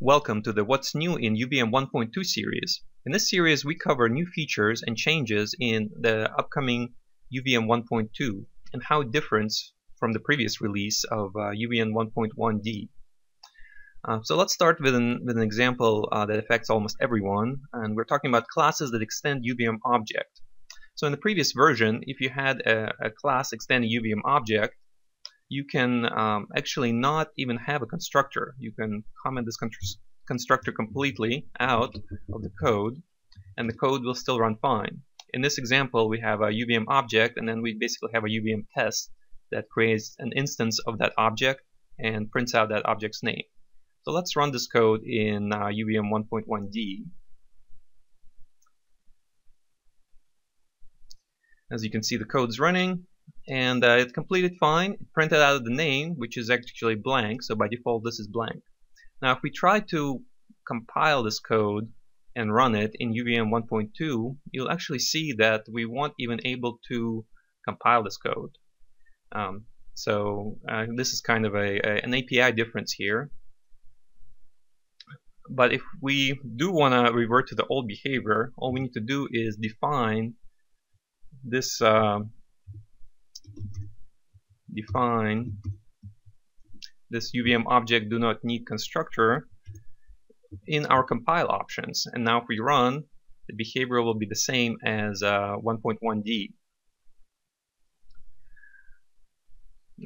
Welcome to the What's New in UVM 1.2 series. In this series we cover new features and changes in the upcoming UVM 1.2 and how it differs from the previous release of uh, UVM 1.1d. Uh, so let's start with an, with an example uh, that affects almost everyone and we're talking about classes that extend UVM object. So in the previous version if you had a, a class extending UVM object you can um, actually not even have a constructor. You can comment this constructor completely out of the code and the code will still run fine. In this example we have a UVM object and then we basically have a UVM test that creates an instance of that object and prints out that object's name. So let's run this code in uh, UVM 1.1d. As you can see the code's running and uh, it completed fine. It printed out the name, which is actually blank, so by default this is blank. Now if we try to compile this code and run it in UVM 1.2, you'll actually see that we won't even able to compile this code. Um, so uh, this is kind of a, a, an API difference here. But if we do want to revert to the old behavior, all we need to do is define this uh, define this UVM object do not need constructor in our compile options. And now if we run, the behavior will be the same as uh, 1.1d.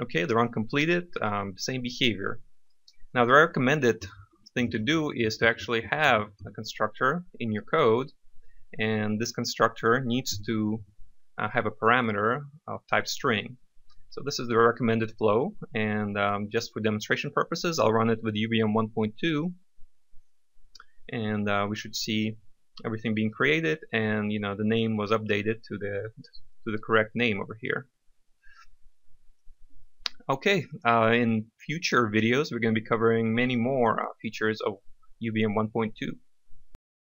Okay, the run completed, um, same behavior. Now the recommended thing to do is to actually have a constructor in your code and this constructor needs to uh, have a parameter of type string. So this is the recommended flow and um, just for demonstration purposes I'll run it with UVM 1.2 and uh, we should see everything being created and you know the name was updated to the to the correct name over here. Okay, uh, in future videos we're going to be covering many more uh, features of UVM 1.2.